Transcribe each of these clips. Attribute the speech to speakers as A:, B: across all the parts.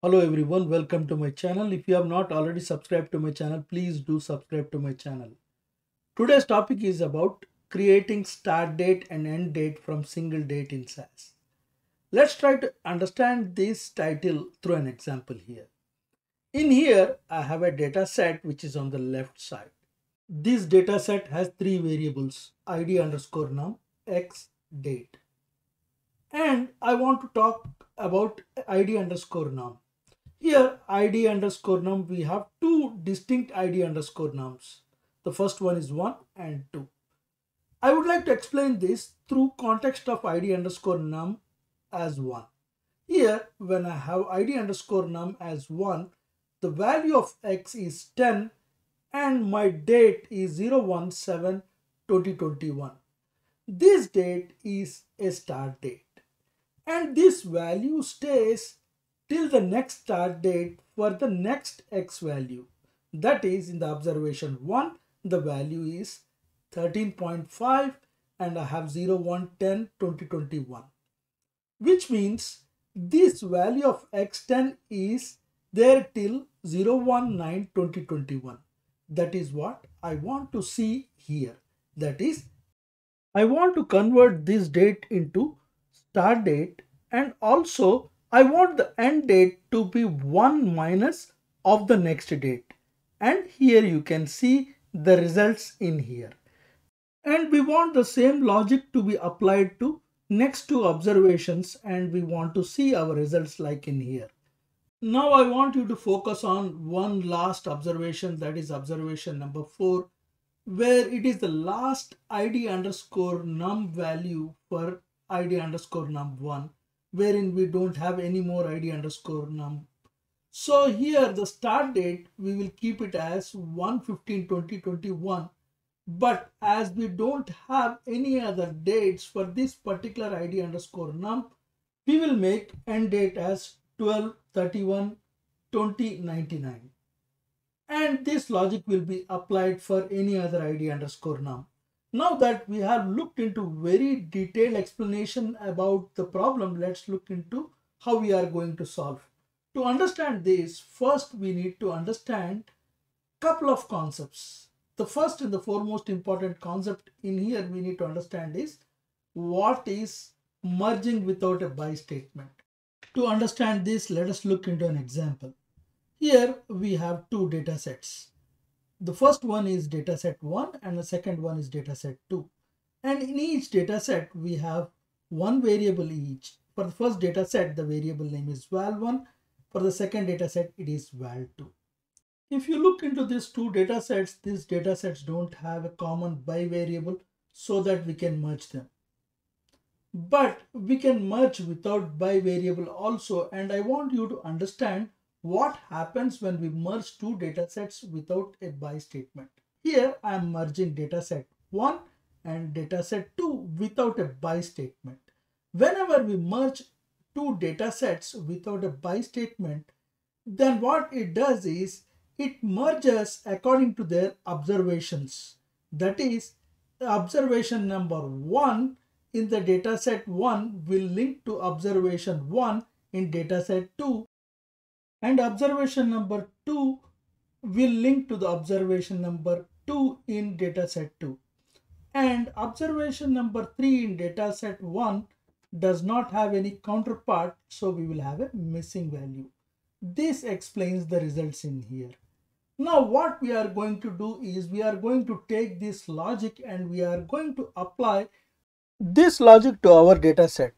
A: Hello everyone, welcome to my channel. If you have not already subscribed to my channel, please do subscribe to my channel. Today's topic is about creating start date and end date from single date in SAS. Let's try to understand this title through an example here. In here, I have a data set which is on the left side. This data set has three variables, id underscore num, x, date. And I want to talk about id underscore num. Here id underscore num we have two distinct id underscore nums. The first one is 1 and 2. I would like to explain this through context of id underscore num as 1. Here when I have id underscore num as 1 the value of x is 10 and my date is 017 2021. This date is a start date and this value stays till the next start date for the next x value. That is in the observation 1 the value is 13.5 and I have 0, 1, 10, 2021 which means this value of x10 is there till 0, 1, 9, 2021. That is what I want to see here. That is I want to convert this date into start date and also I want the end date to be 1 minus of the next date. And here you can see the results in here. And we want the same logic to be applied to next two observations and we want to see our results like in here. Now I want you to focus on one last observation that is observation number 4 where it is the last id underscore num value for id underscore num1 wherein we don't have any more id underscore num. So here the start date we will keep it as 1-15-2021 but as we don't have any other dates for this particular id underscore num we will make end date as 12-31-2099 and this logic will be applied for any other id underscore num. Now that we have looked into very detailed explanation about the problem, let's look into how we are going to solve. To understand this, first we need to understand a couple of concepts. The first and the foremost important concept in here we need to understand is what is merging without a by statement. To understand this, let us look into an example. Here we have two data sets the first one is dataset 1 and the second one is dataset 2 and in each dataset we have one variable each. For the first dataset the variable name is val1 for the second dataset it is val2 if you look into these two datasets these datasets don't have a common by variable so that we can merge them. But we can merge without by variable also. And i want you to understand what happens when we merge two datasets without a by statement. Here I am merging dataset 1 and dataset 2 without a by statement. Whenever we merge two datasets without a by statement, then what it does is it merges according to their observations. That is, observation number 1 in the dataset 1 will link to observation 1 in dataset 2 and observation number 2 will link to the observation number 2 in dataset 2 and observation number 3 in dataset 1 does not have any counterpart so we will have a missing value. This explains the results in here. Now what we are going to do is we are going to take this logic and we are going to apply this logic to our data set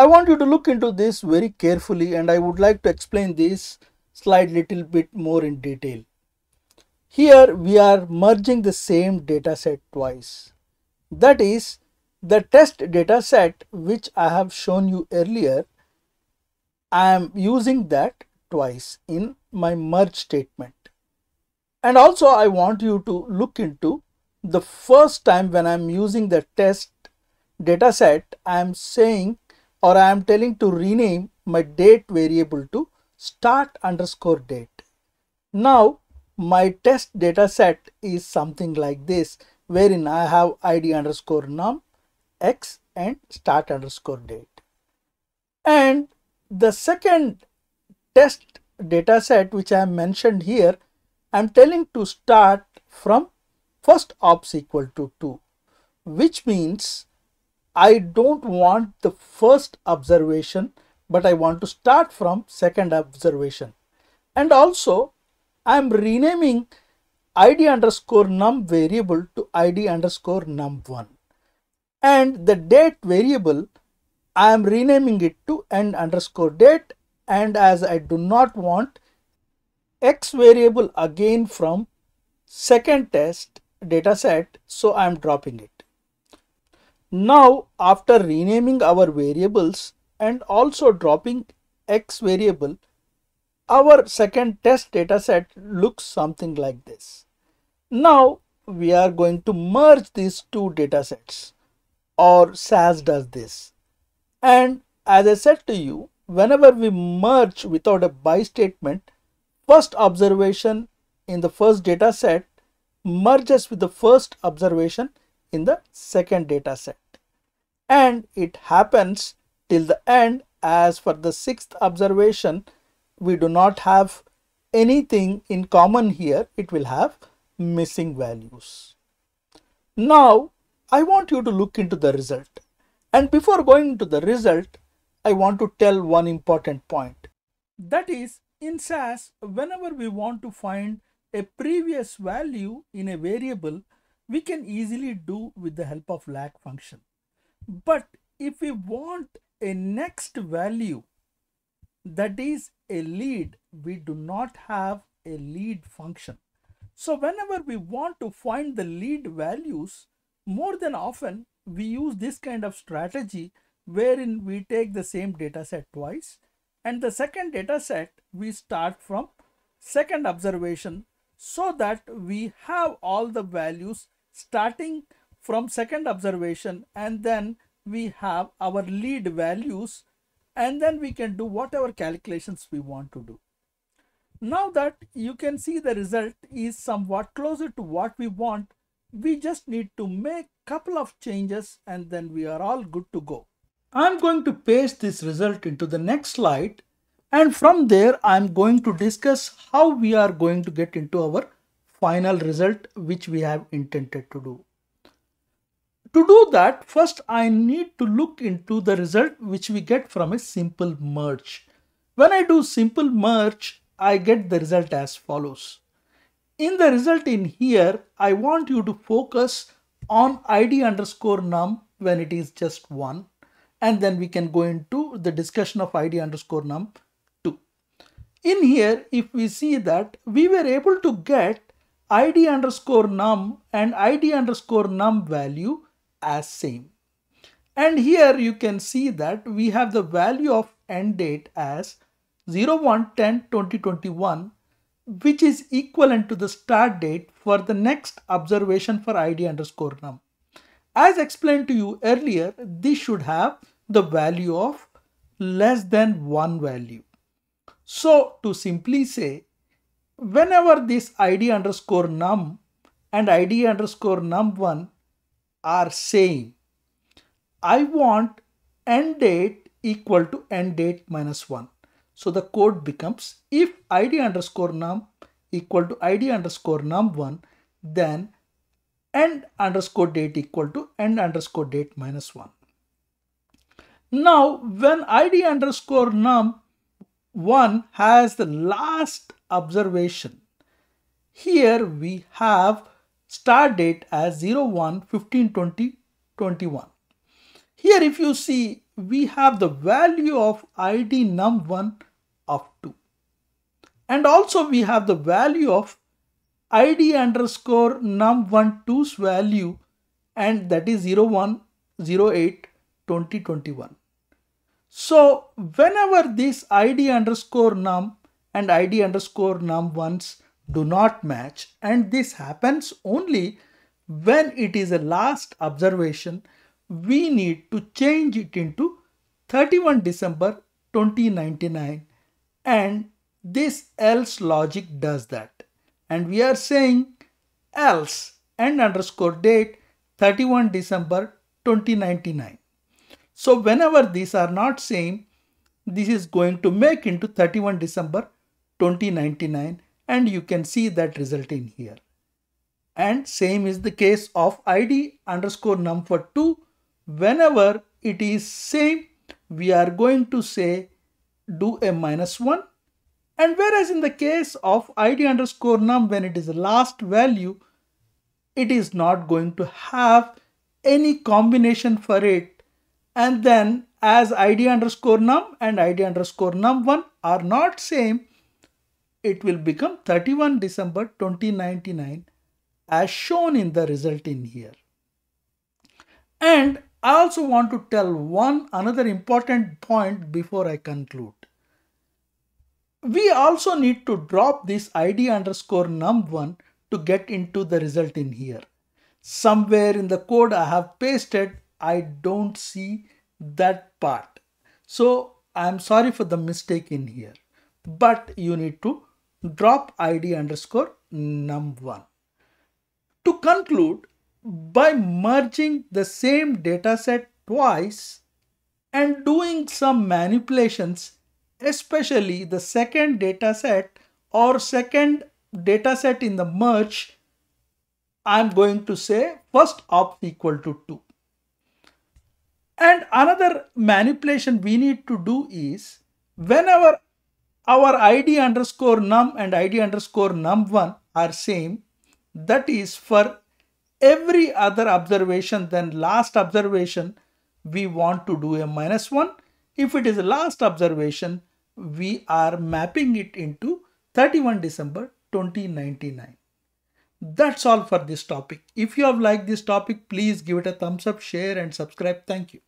A: I want you to look into this very carefully and I would like to explain this slide little bit more in detail. Here we are merging the same data set twice. That is the test data set which I have shown you earlier. I am using that twice in my merge statement. And also I want you to look into the first time when I am using the test data set, I am saying or I am telling to rename my date variable to start underscore date. Now my test data set is something like this wherein I have id underscore num x and start underscore date. And the second test data set which I have mentioned here, I'm telling to start from firstobs equal to 2, which means I don't want the first observation, but I want to start from second observation. And also I'm renaming id underscore num variable to id underscore num1. And the date variable, I am renaming it to end underscore date. And as I do not want x variable again from second test data set, so I am dropping it. Now, after renaming our variables and also dropping x variable, our second test data set looks something like this. Now, we are going to merge these two data sets or SAS does this. And as I said to you, whenever we merge without a by statement, first observation in the first data set merges with the first observation in the second data set. And it happens till the end as for the sixth observation, we do not have anything in common here. It will have missing values. Now, I want you to look into the result. And before going into the result, I want to tell one important point. That is, in SAS, whenever we want to find a previous value in a variable, we can easily do with the help of lag function. But if we want a next value that is a lead, we do not have a lead function. So whenever we want to find the lead values, more than often we use this kind of strategy wherein we take the same data set twice and the second data set we start from second observation so that we have all the values starting from second observation and then we have our lead values and then we can do whatever calculations we want to do. Now that you can see the result is somewhat closer to what we want, we just need to make a couple of changes and then we are all good to go. I'm going to paste this result into the next slide and from there, I'm going to discuss how we are going to get into our final result, which we have intended to do. To do that, first I need to look into the result which we get from a simple merge. When I do simple merge, I get the result as follows. In the result in here, I want you to focus on id underscore num when it is just 1 and then we can go into the discussion of id underscore num 2. in here, if we see that we were able to get id underscore num and id underscore num value as same. And here you can see that we have the value of end date as 01102021 which is equivalent to the start date for the next observation for id underscore num. As explained to you earlier, this should have the value of less than one value. So to simply say, whenever this id underscore num and id underscore num1 are same, I want end date equal to end date minus 1. So the code becomes if id underscore num equal to id underscore num1 then end underscore date equal to end underscore date minus 1. Now when id underscore num 1 has the last observation. Here we have start date as 01 15 20 21. Here if you see we have the value of id num1 of 2 and also we have the value of id underscore num1 2's value and that is 01 08 2021. So whenever this id underscore num and id underscore num ones do not match and this happens only when it is a last observation, we need to change it into 31 December 2099 and this else logic does that. And we are saying else and underscore date 31 December 2099. So whenever these are not same, this is going to make into 31 December 2099 and you can see that result in here. And same is the case of id underscore num for 2. Whenever it is same, we are going to say do a minus 1. And whereas in the case of id underscore num, when it is the last value, it is not going to have any combination for it. And then as id underscore num and id underscore num1 are not same, it will become 31 December 2099 as shown in the result in here. And I also want to tell one another important point before I conclude. We also need to drop this id underscore num1 to get into the result in here. Somewhere in the code I have pasted, I don't see that part. So I'm sorry for the mistake in here, but you need to drop id underscore num1. To conclude, by merging the same dataset twice and doing some manipulations, especially the second dataset or second dataset in the merge, I'm going to say first op equal to 2. And another manipulation we need to do is whenever our id underscore num and id underscore num1 are same, that is for every other observation than last observation, we want to do a minus 1. If it is last observation, we are mapping it into 31 December 2099. That's all for this topic. If you have liked this topic, please give it a thumbs up, share and subscribe. Thank you.